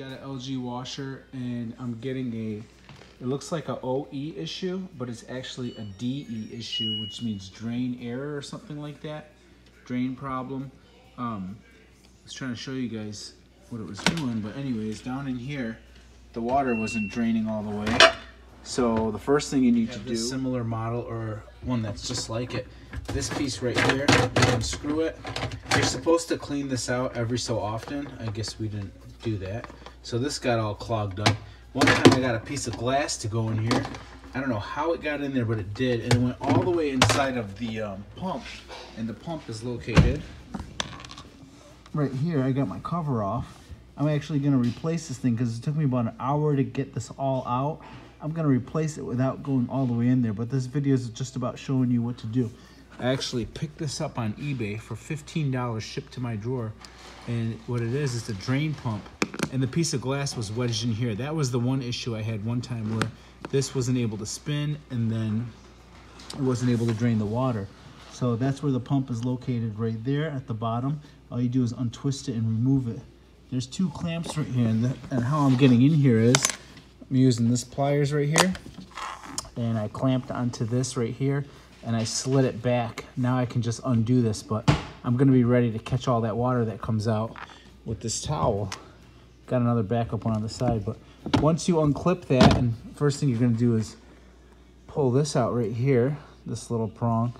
got an LG washer and I'm getting a, it looks like a OE issue, but it's actually a DE issue, which means drain error or something like that. Drain problem. Um, I was trying to show you guys what it was doing, but anyways, down in here, the water wasn't draining all the way. So the first thing you need to do, similar model or one that's just like it, this piece right here, you unscrew it. You're supposed to clean this out every so often. I guess we didn't do that. So this got all clogged up. One time I got a piece of glass to go in here. I don't know how it got in there, but it did. And it went all the way inside of the um, pump. And the pump is located right here. I got my cover off. I'm actually going to replace this thing because it took me about an hour to get this all out. I'm going to replace it without going all the way in there. But this video is just about showing you what to do. I actually picked this up on eBay for $15 shipped to my drawer. And what it is, is a drain pump. And the piece of glass was wedged in here. That was the one issue I had one time where this wasn't able to spin and then it wasn't able to drain the water. So that's where the pump is located right there at the bottom. All you do is untwist it and remove it. There's two clamps right here and, the, and how I'm getting in here is I'm using this pliers right here and I clamped onto this right here and I slid it back. Now I can just undo this, but I'm gonna be ready to catch all that water that comes out with this towel. Got another backup one on the side, but once you unclip that, and first thing you're gonna do is pull this out right here, this little prong,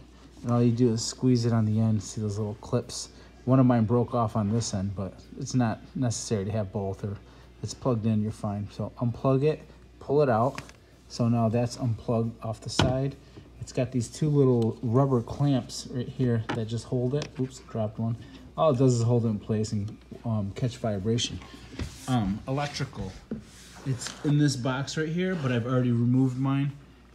and all you do is squeeze it on the end, see those little clips. One of mine broke off on this end, but it's not necessary to have both, or it's plugged in, you're fine. So unplug it, pull it out. So now that's unplugged off the side. It's got these two little rubber clamps right here that just hold it. Oops, dropped one. All it does is hold it in place and um, catch vibration. Um, electrical. It's in this box right here, but I've already removed mine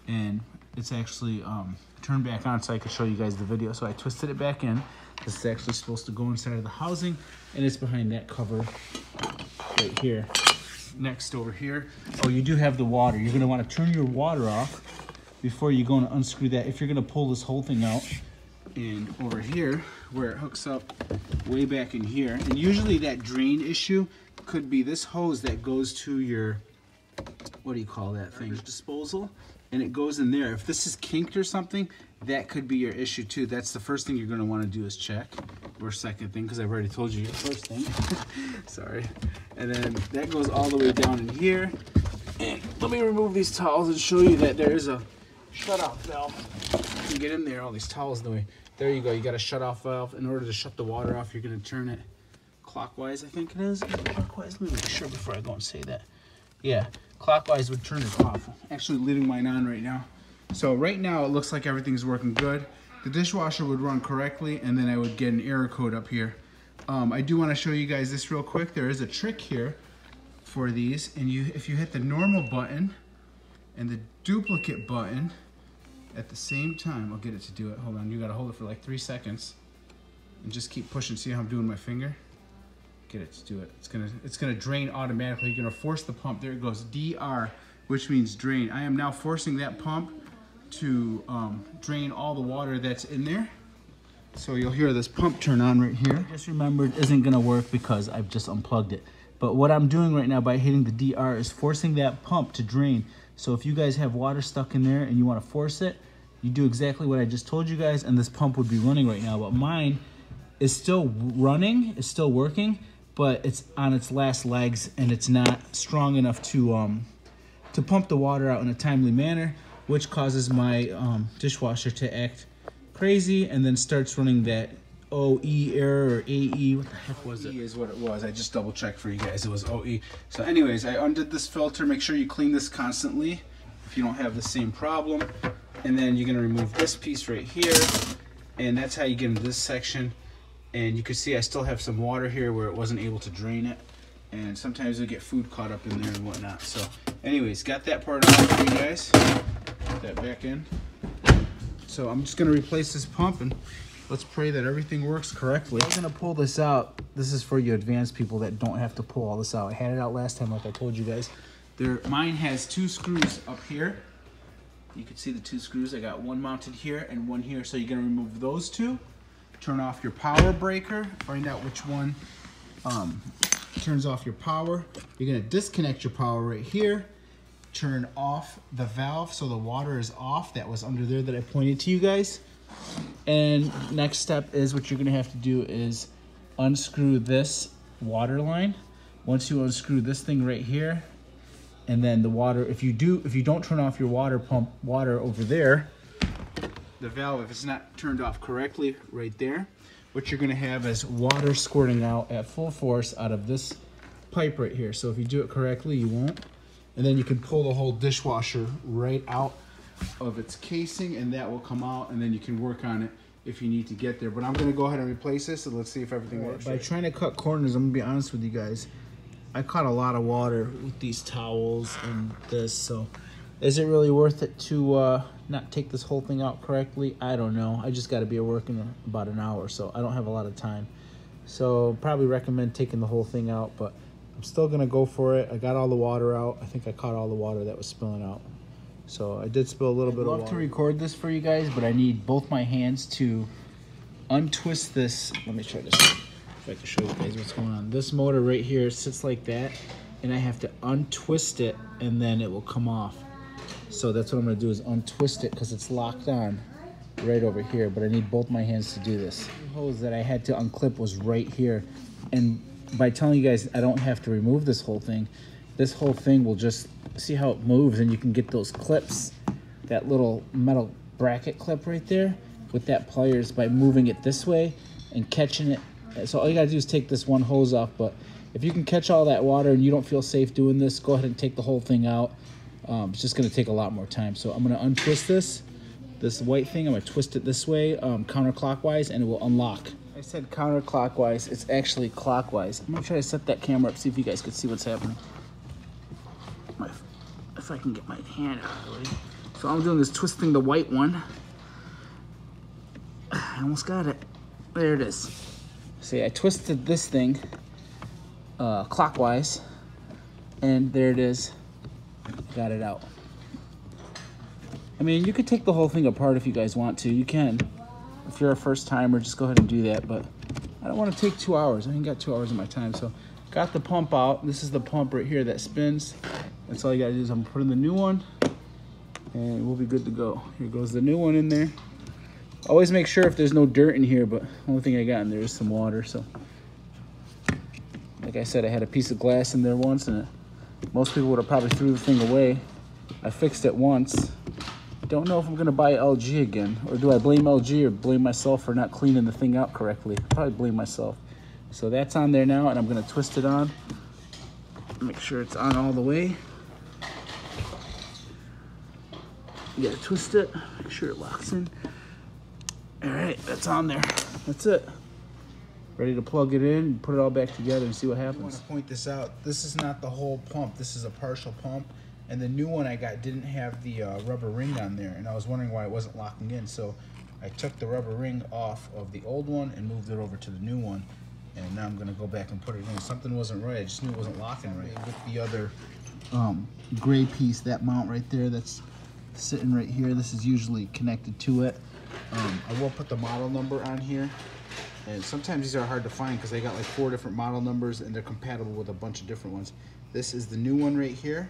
and it's actually um, turned back on so I could show you guys the video. So I twisted it back in. This is actually supposed to go inside of the housing and it's behind that cover right here. Next over here. Oh, you do have the water. You're gonna wanna turn your water off before you go and unscrew that. If you're gonna pull this whole thing out, and over here, where it hooks up way back in here, and usually that drain issue could be this hose that goes to your, what do you call that thing? Disposal, and it goes in there. If this is kinked or something, that could be your issue too. That's the first thing you're gonna wanna do is check, or second thing, because I've already told you your first thing. Sorry. And then that goes all the way down in here. And let me remove these towels and show you that there is a shut off valve. You get in there, all these towels in the way. There you go, you got a shut off valve. In order to shut the water off, you're gonna turn it clockwise, I think it is. Clockwise, let me make sure before I go and say that. Yeah, clockwise would turn it off. Actually leaving mine on right now. So right now it looks like everything's working good. The dishwasher would run correctly and then I would get an error code up here. Um, I do wanna show you guys this real quick. There is a trick here for these and you if you hit the normal button and the delicate button, at the same time, I'll get it to do it. Hold on, you gotta hold it for like three seconds and just keep pushing. See how I'm doing my finger? Get it to do it. It's gonna, it's gonna drain automatically. You're gonna force the pump. There it goes, DR, which means drain. I am now forcing that pump to um, drain all the water that's in there. So you'll hear this pump turn on right here. Just remembered isn't gonna work because I've just unplugged it. But what I'm doing right now by hitting the DR is forcing that pump to drain. So if you guys have water stuck in there and you wanna force it, you do exactly what I just told you guys and this pump would be running right now. But mine is still running, is still working, but it's on its last legs and it's not strong enough to um, to pump the water out in a timely manner, which causes my um, dishwasher to act crazy and then starts running that OE error or AE. What the heck was it? E is what it was. I just double checked for you guys. It was OE. So anyways, I undid this filter. Make sure you clean this constantly if you don't have the same problem. And then you're gonna remove this piece right here. And that's how you get into this section. And you can see I still have some water here where it wasn't able to drain it. And sometimes you'll get food caught up in there and whatnot. So anyways, got that part off for you guys. Put that back in. So I'm just gonna replace this pump and let's pray that everything works correctly. I'm gonna pull this out. This is for you advanced people that don't have to pull all this out. I had it out last time like I told you guys. There, mine has two screws up here you can see the two screws. I got one mounted here and one here. So you're gonna remove those two, turn off your power breaker, find out which one um, turns off your power. You're gonna disconnect your power right here, turn off the valve so the water is off that was under there that I pointed to you guys. And next step is what you're gonna have to do is unscrew this water line. Once you unscrew this thing right here, and then the water, if you do, if you don't turn off your water pump water over there, the valve, if it's not turned off correctly right there, what you're gonna have is water squirting out at full force out of this pipe right here. So if you do it correctly, you won't. And then you can pull the whole dishwasher right out of its casing and that will come out and then you can work on it if you need to get there. But I'm gonna go ahead and replace this and let's see if everything right, works. By trying to cut corners, I'm gonna be honest with you guys. I caught a lot of water with these towels and this, so is it really worth it to uh, not take this whole thing out correctly? I don't know. I just got to be at work in about an hour, so I don't have a lot of time. So probably recommend taking the whole thing out, but I'm still gonna go for it. I got all the water out. I think I caught all the water that was spilling out. So I did spill a little I'd bit of water. love to record this for you guys, but I need both my hands to untwist this. Let me try this if I can show you guys what's going on. This motor right here sits like that, and I have to untwist it, and then it will come off. So that's what I'm gonna do is untwist it because it's locked on right over here, but I need both my hands to do this. The hose that I had to unclip was right here. And by telling you guys I don't have to remove this whole thing, this whole thing will just, see how it moves and you can get those clips, that little metal bracket clip right there with that pliers by moving it this way and catching it. So all you gotta do is take this one hose off, but if you can catch all that water and you don't feel safe doing this, go ahead and take the whole thing out. Um, it's just gonna take a lot more time. So I'm gonna untwist this, this white thing, I'm gonna twist it this way, um, counterclockwise, and it will unlock. I said counterclockwise, it's actually clockwise. I'm gonna try to set that camera up, see if you guys can see what's happening. My, if I can get my hand out of the way. So I'm doing is twisting the white one. I almost got it. There it is. See, I twisted this thing uh, clockwise, and there it is. Got it out. I mean, you could take the whole thing apart if you guys want to. You can. If you're a first timer, just go ahead and do that. But I don't want to take two hours. I ain't got two hours of my time. So got the pump out. This is the pump right here that spins. That's all you gotta do is I'm putting the new one and we'll be good to go. Here goes the new one in there. Always make sure if there's no dirt in here, but only thing I got in there is some water. So like I said, I had a piece of glass in there once and it most people would have probably threw the thing away. I fixed it once. Don't know if I'm gonna buy LG again, or do I blame LG or blame myself for not cleaning the thing out correctly? Probably blame myself. So that's on there now, and I'm gonna twist it on. Make sure it's on all the way. You gotta twist it, make sure it locks in. All right, that's on there. That's it ready to plug it in put it all back together and see what happens. I want to point this out. This is not the whole pump. This is a partial pump. And the new one I got didn't have the uh, rubber ring on there. And I was wondering why it wasn't locking in. So I took the rubber ring off of the old one and moved it over to the new one. And now I'm going to go back and put it in. Something wasn't right. I just knew it wasn't locking right. With the other um, gray piece, that mount right there that's sitting right here. This is usually connected to it. Um, I will put the model number on here and sometimes these are hard to find because they got like four different model numbers and they're compatible with a bunch of different ones. This is the new one right here.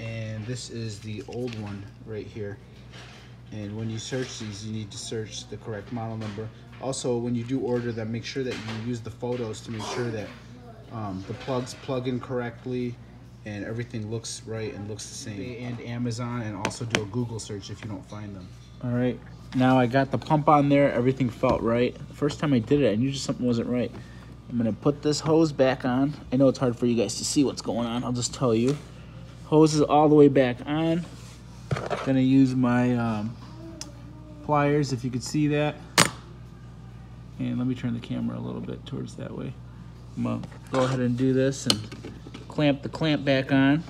And this is the old one right here. And when you search these, you need to search the correct model number. Also, when you do order them, make sure that you use the photos to make sure that um, the plugs plug in correctly and everything looks right and looks the same. And Amazon and also do a Google search if you don't find them. All right, now I got the pump on there. Everything felt right. The first time I did it, I knew just something wasn't right. I'm gonna put this hose back on. I know it's hard for you guys to see what's going on. I'll just tell you. Hose is all the way back on. Gonna use my um, pliers, if you could see that. And let me turn the camera a little bit towards that way. I'm gonna go ahead and do this and clamp the clamp back on.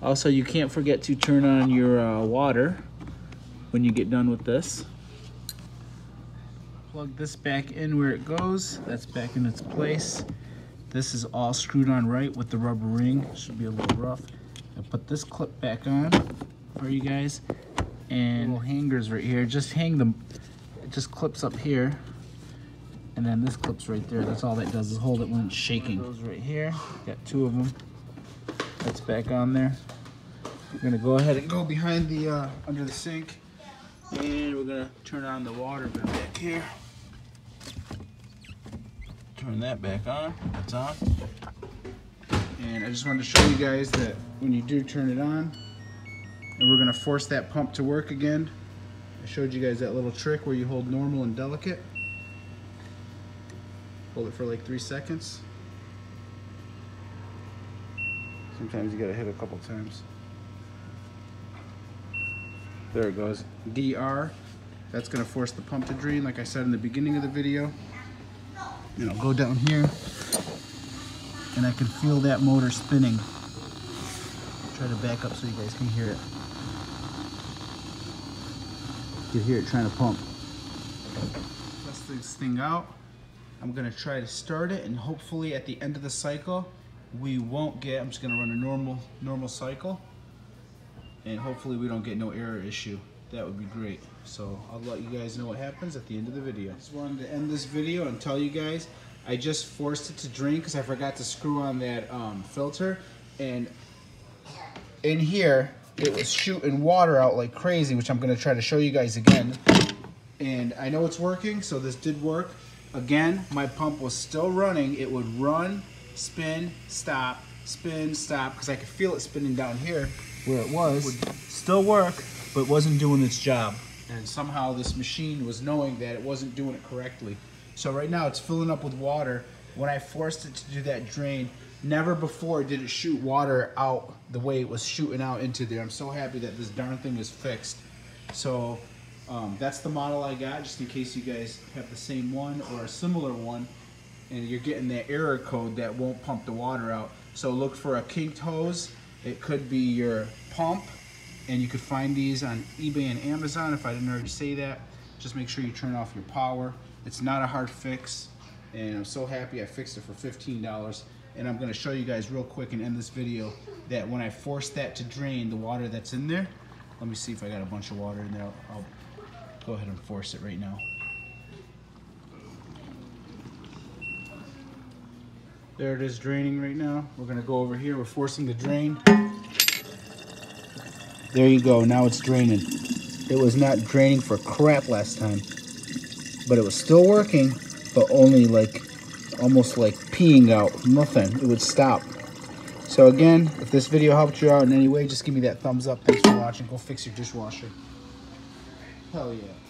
Also, you can't forget to turn on your uh, water when you get done with this. Plug this back in where it goes. That's back in its place. This is all screwed on right with the rubber ring. Should be a little rough. I put this clip back on for you guys. And little hangers right here. Just hang them. It just clips up here. And then this clip's right there. That's all that does is hold it when it's shaking. Those right here. Got two of them. That's back on there. We're gonna go ahead and go behind the uh, under the sink, and we're gonna turn on the water back here. Turn that back on. It's on. And I just wanted to show you guys that when you do turn it on, and we're gonna force that pump to work again. I showed you guys that little trick where you hold normal and delicate. Hold it for like three seconds. Sometimes you gotta hit a couple times. There it goes. DR. That's gonna force the pump to drain, like I said in the beginning of the video. You know, go down here, and I can feel that motor spinning. Try to back up so you guys can hear it. You hear it trying to pump. Test this thing out. I'm gonna try to start it, and hopefully at the end of the cycle, we won't get. I'm just gonna run a normal normal cycle and hopefully we don't get no error issue. That would be great. So I'll let you guys know what happens at the end of the video. I just wanted to end this video and tell you guys I just forced it to drain because I forgot to screw on that um, filter and in here it was shooting water out like crazy which I'm to try to show you guys again and I know it's working so this did work again my pump was still running it would run spin stop spin stop because I could feel it spinning down here where it was would still work, but wasn't doing its job. And somehow this machine was knowing that it wasn't doing it correctly. So right now it's filling up with water. When I forced it to do that drain, never before did it shoot water out the way it was shooting out into there. I'm so happy that this darn thing is fixed. So um, that's the model I got, just in case you guys have the same one or a similar one, and you're getting that error code that won't pump the water out. So look for a kinked hose it could be your pump, and you could find these on eBay and Amazon if I didn't already say that. Just make sure you turn off your power. It's not a hard fix, and I'm so happy I fixed it for $15. And I'm gonna show you guys real quick and end this video that when I force that to drain the water that's in there, let me see if I got a bunch of water in there. I'll, I'll go ahead and force it right now. There it is draining right now. We're gonna go over here. We're forcing the drain. There you go. Now it's draining. It was not draining for crap last time. But it was still working, but only like, almost like peeing out. Nothing. It would stop. So again, if this video helped you out in any way, just give me that thumbs up. Thanks for watching. Go fix your dishwasher. Hell yeah.